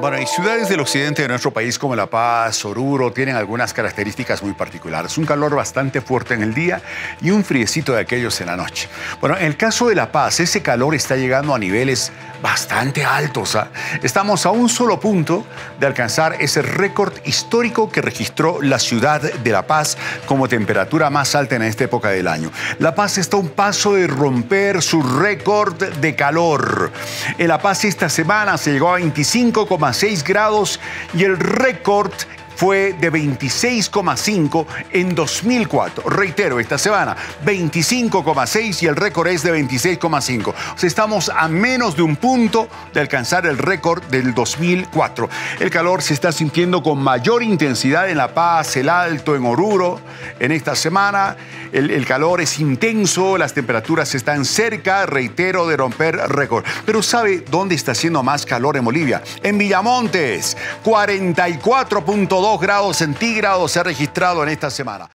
Bueno, y ciudades del occidente de nuestro país como La Paz, Oruro, tienen algunas características muy particulares. Un calor bastante fuerte en el día y un friecito de aquellos en la noche. Bueno, en el caso de La Paz, ese calor está llegando a niveles bastante altos. ¿ah? Estamos a un solo punto de alcanzar ese récord histórico que registró la ciudad de La Paz como temperatura más alta en esta época del año. La Paz está a un paso de romper su récord de calor. En La Paz esta semana se llegó a 25, 6 grados y el récord fue de 26,5 en 2004. Reitero, esta semana 25,6 y el récord es de 26,5. O sea, estamos a menos de un punto de alcanzar el récord del 2004. El calor se está sintiendo con mayor intensidad en La Paz, el Alto, en Oruro en esta semana. El, el calor es intenso, las temperaturas están cerca, reitero, de romper récord. Pero ¿sabe dónde está haciendo más calor en Bolivia? En Villamontes, 44.2 grados centígrados se ha registrado en esta semana.